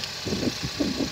Gracias